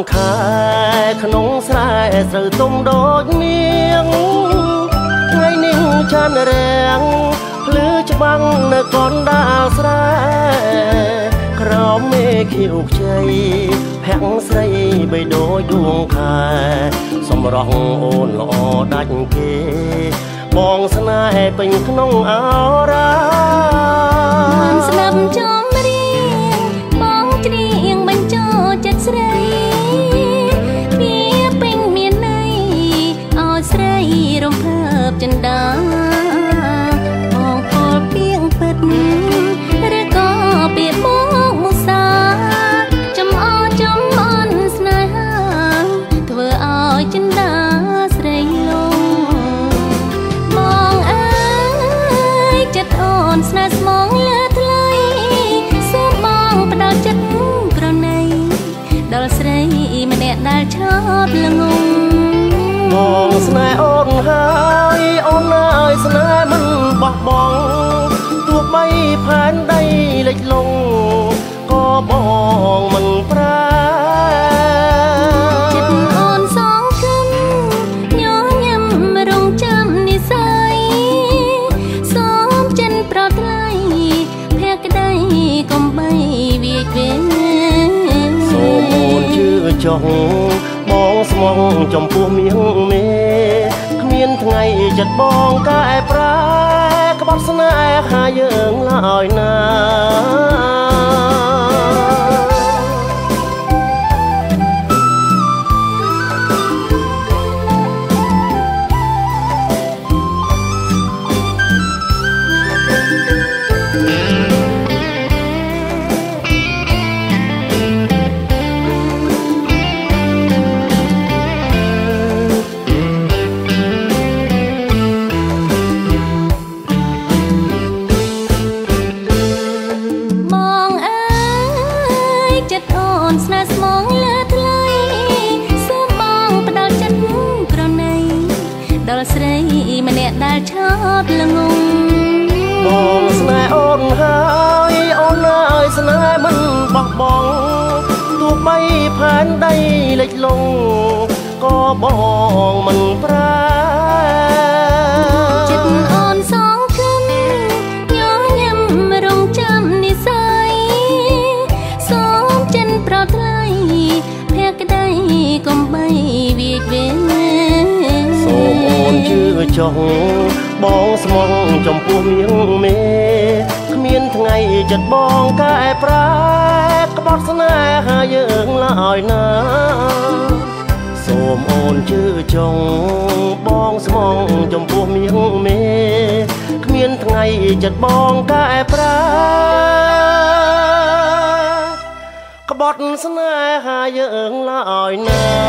ដើមខែក្នុងស្រែស្រូវទុំដូចនាងថ្ងៃនេះចានរាំងភ្លឺច្បាំងនៅកនដាលស្រែក្រោមមេឃៀវខ្ចីភាំងស្រីបីដូចដួងខែសម្រស់អូនល្អដាច់គេ បងស្នេហ៍ពេញក្នុងអរ៉ាស្ដាប់ចំ ចិន្តាបងពលពីងពិតឬក៏ពីបងមុសាចំអចំអន់ស្នេហាធ្វើឲ្យចិន្តាស្រីលងបងអើយចិត្តអូនស្នេហ៍ស្មងលើថ្លៃសូមបងផ្ដល់ចិត្តក្រណីដល់ស្រីម្នាក់ដែលឆោតល្ងង បងស្នេហ៍អូនហើយអូនអើយស្នេហ៍មិនបោះបង់ទោះបីផែនដីលិចលងក៏បងមិនប្រែចិត្តអូនសងគឹមញញឹមរងចាំនិស័យសូមចិនប្រថ្លៃភក្តីកុំបីវាយវេសូមអូនជឿចុះប ងស្មងចំពោះមៀងមេគ្មានថ្ងៃចិត្តបងកែប្រែក្បត់ស្នេហាយើងឡើយណា ដល់ស្រីម្នាក់ដែលឆោតល្ងងបងស្នេហ៍អូនហើយអូនអើយស្នេហ៍មិនបោះបង់ទោះបីផែនដីលិចលងក៏បងមិនប្រែ ចុះបងស្មងចំពោះមៀងមេគ្មានថ្ងៃចិត្តបងកែប្រែក្បត់ស្នេហាយើងឡើយណាសូមអូនជឿចុងបងស្មងចំពោះមៀងមេគ្មានថ្ងៃចិត្តបងកែប្រែក្បត់ស្នេហាយើងឡើយណា